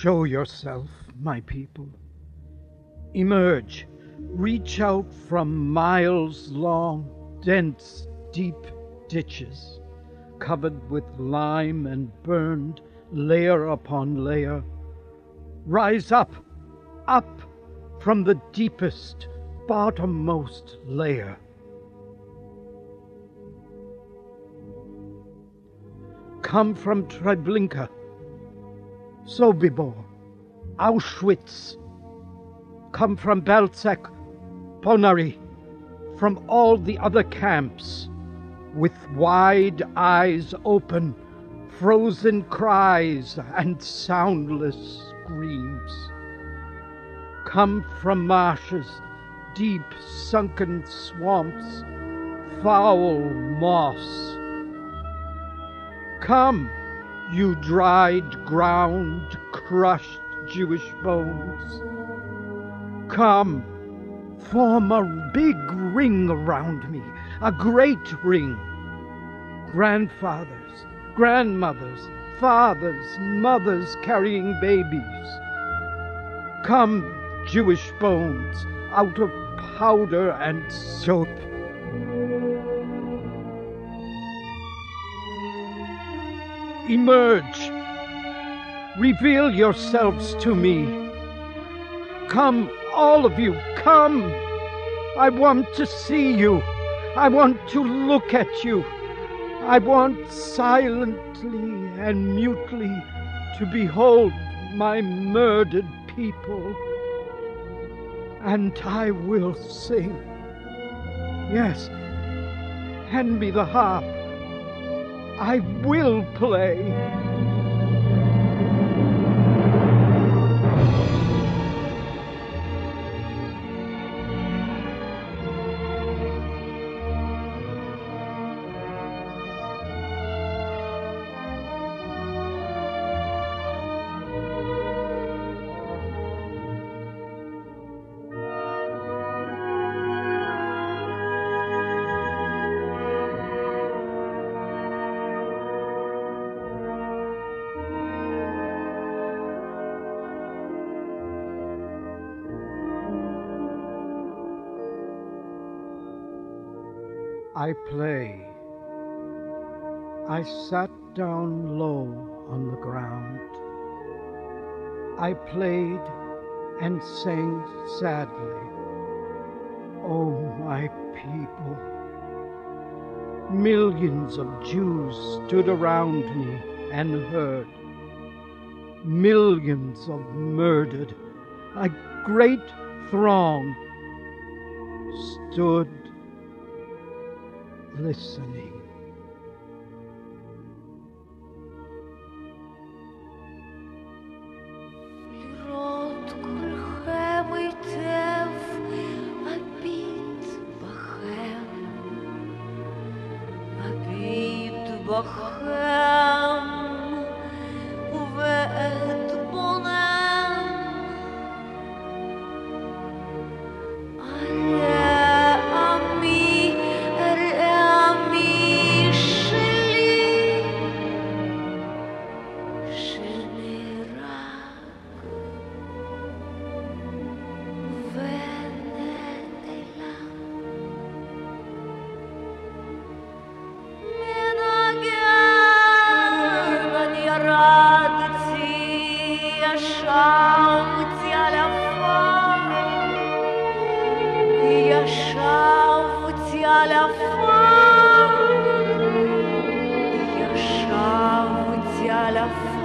Show yourself, my people. Emerge, reach out from miles long, dense, deep ditches, covered with lime and burned layer upon layer. Rise up, up from the deepest, bottommost layer. Come from Treblinka, Sobibor, Auschwitz. Come from Belzec, Ponary, from all the other camps, with wide eyes open, frozen cries, and soundless screams. Come from marshes, deep sunken swamps, foul moss. Come, you dried ground, crushed Jewish bones. Come, form a big ring around me, a great ring. Grandfathers, grandmothers, fathers, mothers carrying babies. Come, Jewish bones, out of powder and soap. Emerge. Reveal yourselves to me. Come, all of you, come. I want to see you. I want to look at you. I want silently and mutely to behold my murdered people. And I will sing. Yes, hand me the harp. I will play. I play. I sat down low on the ground. I played and sang sadly. Oh, my people. Millions of Jews stood around me and heard. Millions of murdered, a great throng, stood listening. love.